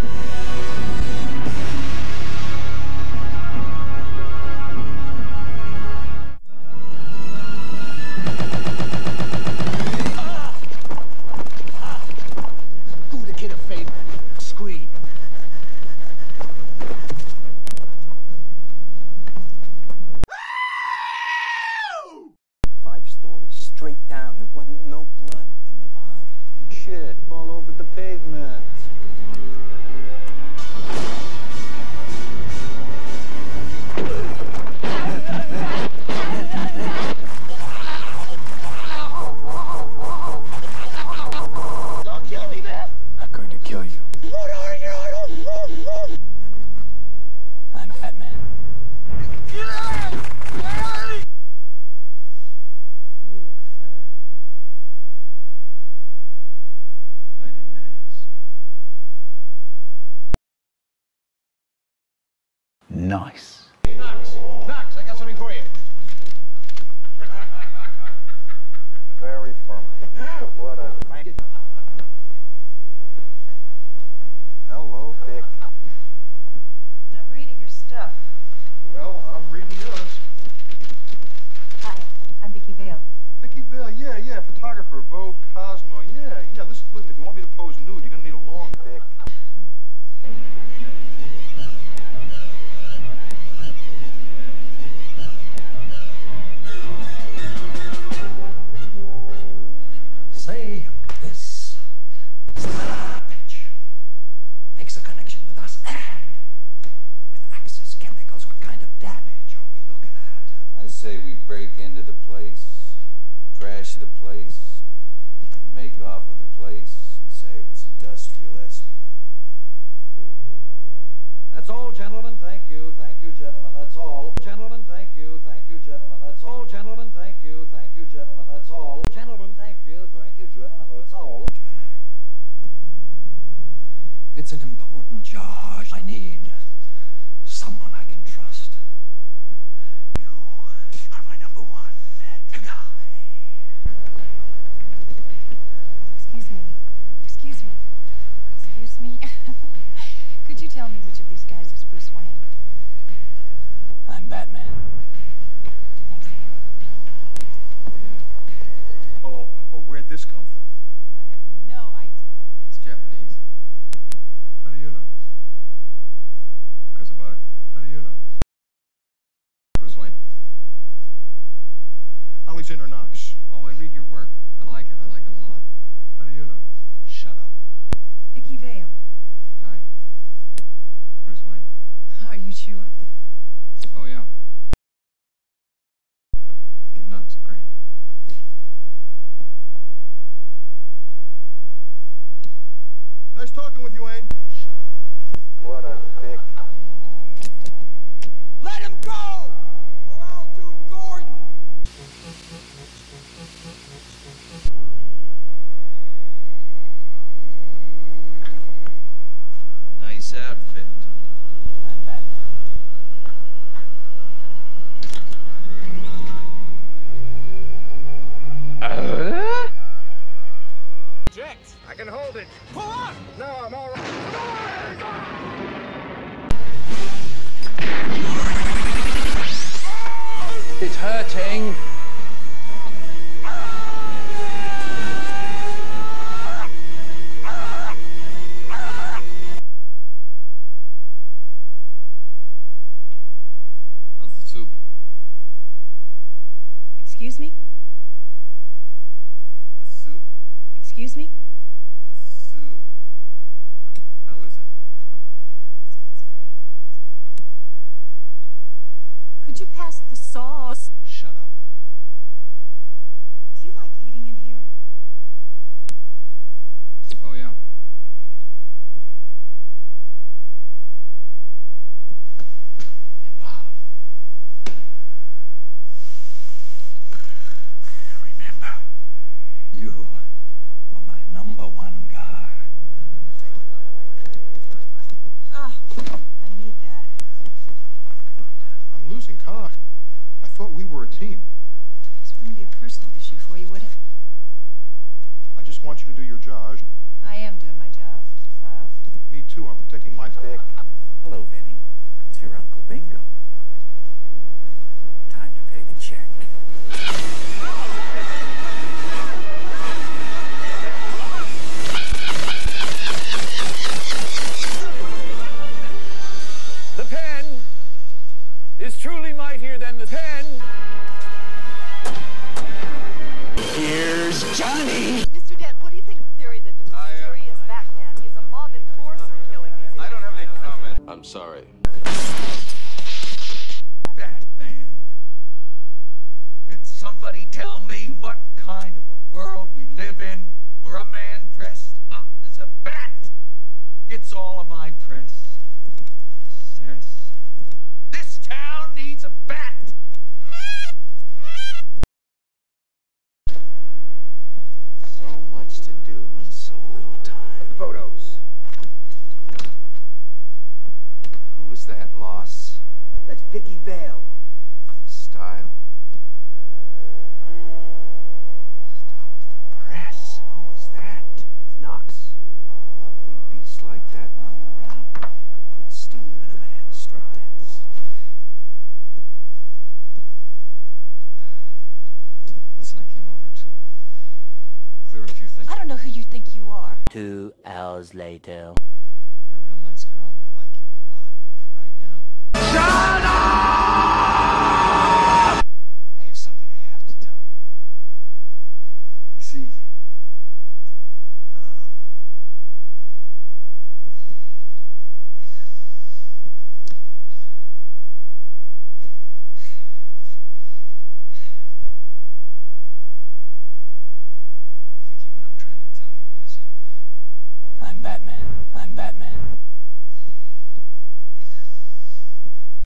Do the kid a favor. Scream. Nice. Knox, Knox, I got something for you. Very funny. What a. Hello, Dick. I'm reading your stuff. Well, I'm reading yours. Hi, I'm Vicki Vale. Vicki Vale, yeah, yeah, photographer, Vogue, Cosmo, yeah, yeah. Listen, listen, if you want me to pose nude, you're gonna need a off with the place and say it was industrial espionage. That's all, gentlemen. Thank you. Thank you, gentlemen. That's all. Gentlemen, thank you. Thank you, gentlemen. That's all. Gentlemen, thank you. Thank you, gentlemen. That's all. Gentlemen, thank you. Thank you, gentlemen. That's all. It's an important charge. I need someone I can trust. You are my number one. Excuse me. Could you tell me which of these guys is Bruce Wayne? I'm Batman. Thanks, yeah. Oh, oh, oh, where'd this come from? I have no idea. It's Japanese. How do you know? Because about it. How do you know? Bruce Wayne. Alexander Knox. Oh, I read your work. I like it. I like it a lot. How do you know? Shut up. Vicki Vale. Hi. Bruce Wayne. Are you sure? Oh, yeah. Give Knox a grand. Nice talking with you, Wayne. Shut up. What a dick. Let him go, can hold it. Pull up. No, I'm all right. It's hurting. How's the soup? Excuse me? The soup. Excuse me? The soup. How is it? It's, it's great. It's great. Could you pass the sauce? Shut up. Do you like eating in here? Oh, yeah. And Bob. Remember, you are my number one guy. Ah, I need that. I'm losing Cock. I thought we were a team. This wouldn't be a personal issue for you, would it? I just want you to do your job. I am doing my job. Uh, Me too. too. I'm protecting my Dick. Hello, Vinny. It's your Uncle Bingo. Time to pay the check. Johnny! Mr. Dent, what do you think of the theory that the I, uh, mysterious Batman is a mob enforcer killing these I don't have any comment. I'm sorry. Batman. Can somebody tell me what kind of a world we live in where a man dressed up as a bat gets all of my press? Cess. This town needs a bat. Vicki Vale. Style. Stop the press. Who was that? It's Knox. A lovely beast like that running around could put steam in a man's strides. Uh, listen, I came over to clear a few things. I don't know who you think you are. Two hours later.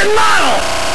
fucking model!